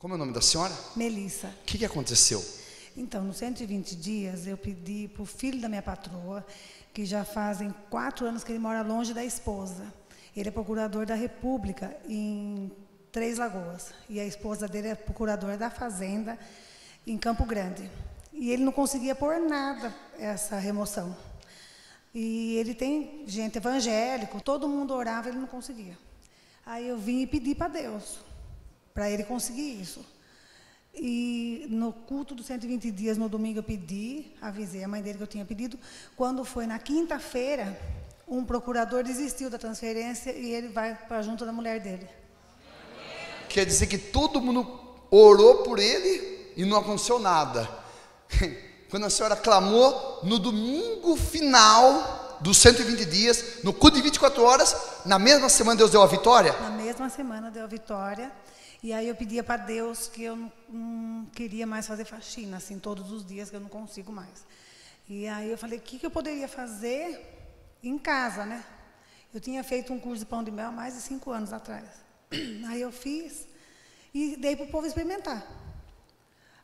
Como é o nome da senhora? Melissa. O que, que aconteceu? Então, nos 120 dias, eu pedi para o filho da minha patroa, que já fazem quatro anos que ele mora longe da esposa. Ele é procurador da República em Três Lagoas. E a esposa dele é procuradora da Fazenda em Campo Grande. E ele não conseguia pôr nada essa remoção. E ele tem gente evangélico, todo mundo orava, ele não conseguia. Aí eu vim e pedi para Deus, para ele conseguir isso. E no culto dos 120 dias, no domingo, eu pedi, avisei a mãe dele que eu tinha pedido. Quando foi na quinta-feira, um procurador desistiu da transferência e ele vai para a junta da mulher dele. Quer dizer que todo mundo orou por ele e não aconteceu nada. Quando a senhora clamou no domingo final dos 120 dias, no culto de 24 horas, na mesma semana Deus deu a vitória? Na mesma semana deu a vitória. E aí eu pedia para Deus que eu não, não, queria mais fazer faxina, assim, todos os dias, que eu não consigo mais. E aí eu falei, o que, que eu poderia fazer em casa, né? Eu tinha feito um curso de pão de mel há mais de cinco anos atrás. Aí eu fiz e dei para o povo experimentar.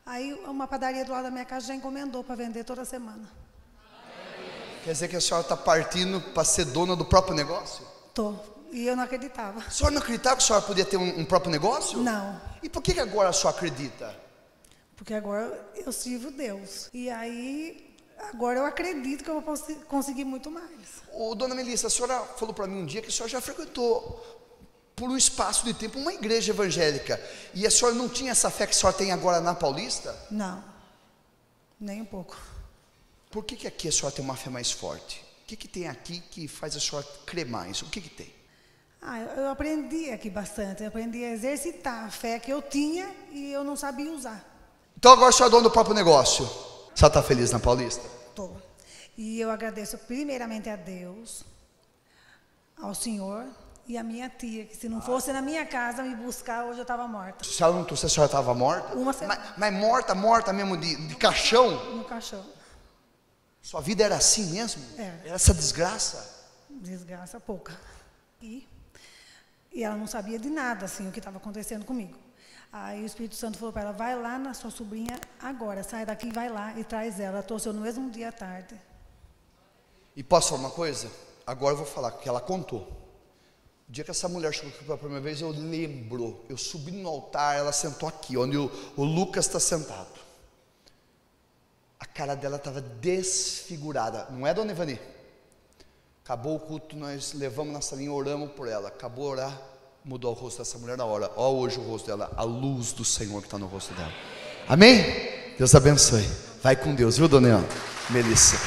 Aí uma padaria do lado da minha casa já encomendou para vender toda semana. Quer dizer que a senhora está partindo para ser dona do próprio negócio? Tô. E eu não acreditava. A senhora não acreditava que a senhora podia ter um, um próprio negócio? Não. E por que, que agora a senhora acredita? Porque agora eu sirvo Deus. E aí, agora eu acredito que eu vou conseguir muito mais. Ô, dona Melissa, a senhora falou para mim um dia que a senhora já frequentou por um espaço de tempo uma igreja evangélica. E a senhora não tinha essa fé que a senhora tem agora na Paulista? Não. Nem um pouco. Por que, que aqui a senhora tem uma fé mais forte? O que, que tem aqui que faz a senhora crer mais? O que, que tem? Ah, eu aprendi aqui bastante. Eu aprendi a exercitar a fé que eu tinha e eu não sabia usar. Então agora senhora é dona do próprio negócio. Senhora está feliz na Paulista? Estou. E eu agradeço primeiramente a Deus, ao Senhor e a minha tia, que se não fosse na minha casa me buscar, hoje eu estava morta. Se a senhora não trouxe, a senhora estava morta? Uma semana. Mas, mas, morta, morta mesmo, de, de caixão? No caixão. Sua vida era assim mesmo? Era. Era essa desgraça? Desgraça pouca. E, e ela não sabia de nada, assim, o que estava acontecendo comigo. Aí o Espírito Santo falou para ela, vai lá na sua sobrinha agora, sai daqui, vai lá e traz ela. Trouxe no mesmo dia à tarde. E posso falar uma coisa? Agora eu vou falar, que ela contou. O dia que essa mulher chegou aqui pela primeira vez, eu lembro. Eu subi no altar, ela sentou aqui, onde o, o Lucas está sentado. A cara dela estava desfigurada. Não é, dona Ivani? Acabou o culto, nós levamos na salinha, oramos por ela. Acabou a orar, mudou o rosto dessa mulher na hora. Olha hoje o rosto dela, a luz do Senhor que está no rosto dela. Amém? Deus abençoe. Vai com Deus, viu, dona Melissa?